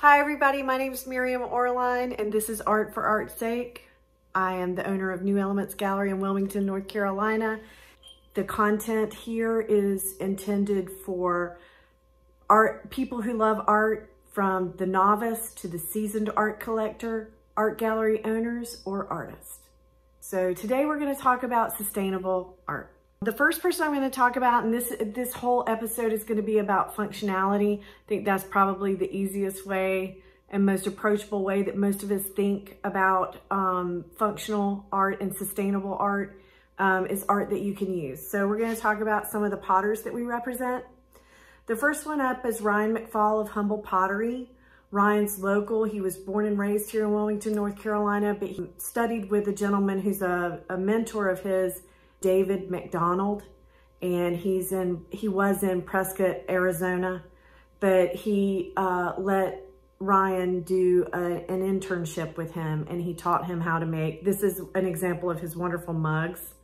Hi everybody, my name is Miriam Orline and this is Art for Art's Sake. I am the owner of New Elements Gallery in Wilmington, North Carolina. The content here is intended for art people who love art from the novice to the seasoned art collector, art gallery owners, or artists. So today we're gonna talk about sustainable art. The first person I'm going to talk about, and this this whole episode is going to be about functionality. I think that's probably the easiest way and most approachable way that most of us think about um, functional art and sustainable art um, is art that you can use. So we're going to talk about some of the potters that we represent. The first one up is Ryan McFall of Humble Pottery. Ryan's local. He was born and raised here in Wilmington, North Carolina, but he studied with a gentleman who's a, a mentor of his David McDonald, and he's in, he was in Prescott, Arizona, but he uh, let Ryan do a, an internship with him and he taught him how to make, this is an example of his wonderful mugs.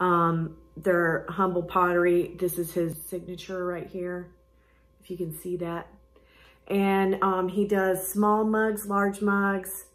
Um, they're humble pottery. This is his signature right here, if you can see that. And um, he does small mugs, large mugs,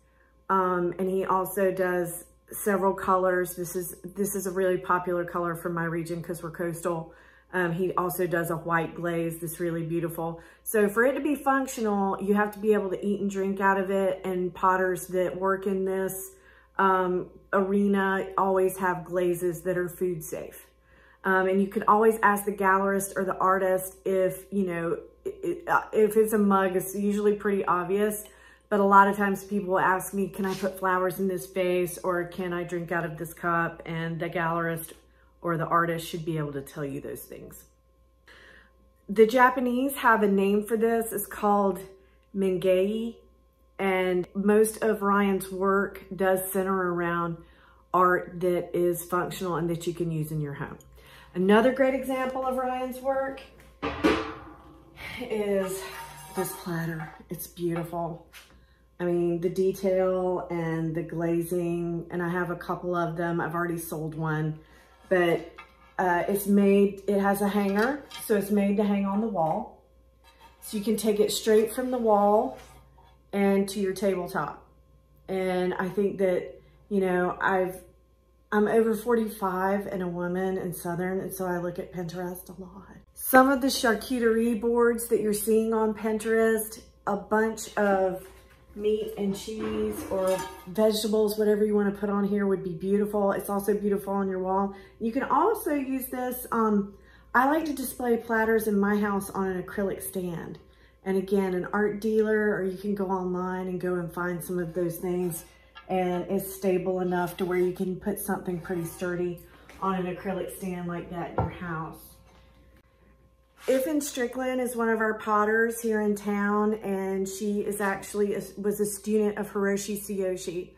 um, and he also does several colors. This is this is a really popular color from my region because we're coastal. Um, he also does a white glaze that's really beautiful. So for it to be functional, you have to be able to eat and drink out of it. And potters that work in this um, arena always have glazes that are food safe. Um, and you can always ask the gallerist or the artist if, you know, if it's a mug, it's usually pretty obvious. But a lot of times people ask me, can I put flowers in this vase or can I drink out of this cup? And the gallerist or the artist should be able to tell you those things. The Japanese have a name for this. It's called Mingei. And most of Ryan's work does center around art that is functional and that you can use in your home. Another great example of Ryan's work is this platter. It's beautiful. I mean, the detail and the glazing, and I have a couple of them. I've already sold one, but uh, it's made, it has a hanger, so it's made to hang on the wall. So you can take it straight from the wall and to your tabletop. And I think that, you know, I've, I'm over 45 and a woman in Southern, and so I look at Pinterest a lot. Some of the charcuterie boards that you're seeing on Pinterest, a bunch of meat and cheese or vegetables, whatever you want to put on here would be beautiful. It's also beautiful on your wall. You can also use this, um, I like to display platters in my house on an acrylic stand. And again, an art dealer, or you can go online and go and find some of those things. And it's stable enough to where you can put something pretty sturdy on an acrylic stand like that in your house. YiFenn Strickland is one of our potters here in town, and she is actually a, was a student of Hiroshi Sueyoshi.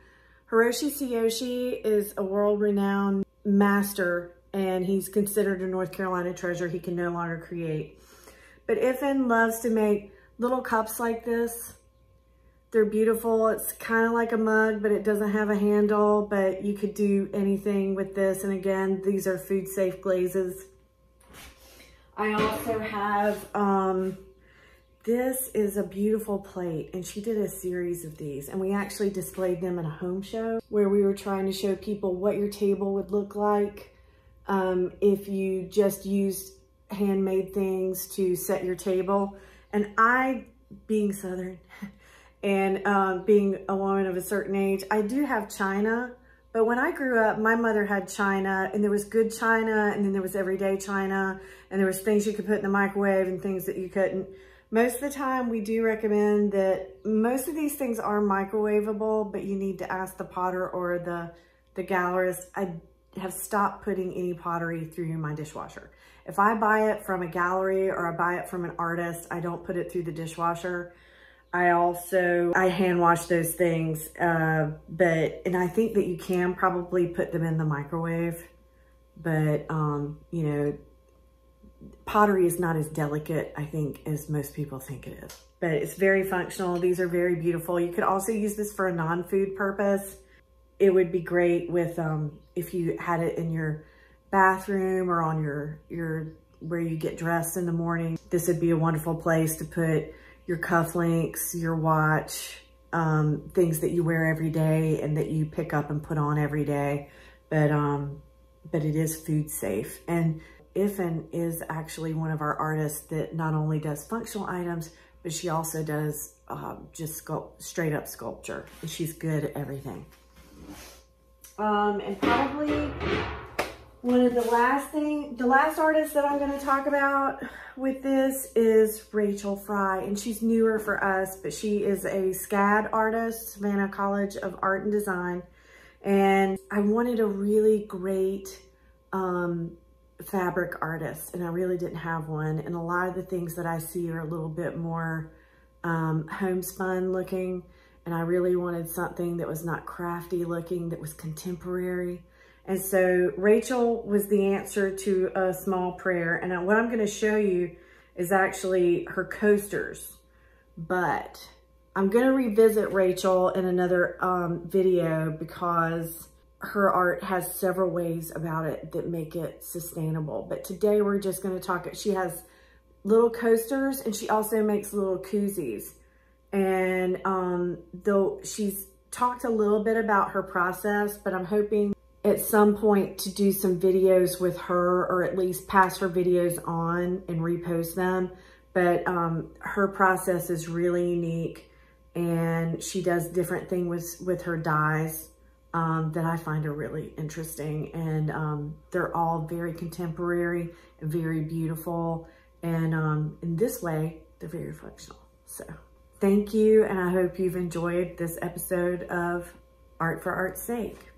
Hiroshi Sueyoshi is a world-renowned master, and he's considered a North Carolina treasure he can no longer create. But YiFenn loves to make little cups like this. They're beautiful. It's kind of like a mug, but it doesn't have a handle, but you could do anything with this. And again, these are food-safe glazes. I also have, um, this is a beautiful plate and she did a series of these and we actually displayed them at a home show where we were trying to show people what your table would look like um, if you just used handmade things to set your table. And I, being Southern and um, being a woman of a certain age, I do have china but when I grew up, my mother had china and there was good china and then there was everyday china and there was things you could put in the microwave and things that you couldn't. Most of the time, we do recommend that most of these things are microwavable, but you need to ask the potter or the, the gallerist. I have stopped putting any pottery through my dishwasher. If I buy it from a gallery or I buy it from an artist, I don't put it through the dishwasher I also, I hand wash those things, uh, but, and I think that you can probably put them in the microwave, but, um, you know, pottery is not as delicate, I think, as most people think it is. But it's very functional. These are very beautiful. You could also use this for a non-food purpose. It would be great with, um, if you had it in your bathroom or on your, your, where you get dressed in the morning. This would be a wonderful place to put your cufflinks, your watch, um, things that you wear every day and that you pick up and put on every day. But, um, but it is food safe. And YiFenn is actually one of our artists that not only does functional items, but she also does um, just sculpt, straight up sculpture. And she's good at everything. Um, and probably one of the last thing, the last artist that I'm going to talk about with this is Rachel Frey. And she's newer for us, but she is a SCAD artist, Savannah College of Art and Design. And I wanted a really great um, fabric artist, and I really didn't have one. And a lot of the things that I see are a little bit more um, homespun looking. And I really wanted something that was not crafty looking, that was contemporary. And so Rachel was the answer to a small prayer. And what I'm going to show you is actually her coasters. But I'm going to revisit Rachel in another um, video because her art has several ways about it that make it sustainable. But today we're just going to talk, she has little coasters and she also makes little koozies. And um, though she's talked a little bit about her process, but I'm hoping at some point to do some videos with her or at least pass her videos on and repost them. But um, her process is really unique and she does different things with, with her dyes um, that I find are really interesting. And um, they're all very contemporary and very beautiful. And um, in this way, they're very functional. So thank you. And I hope you've enjoyed this episode of Art for Art's Sake.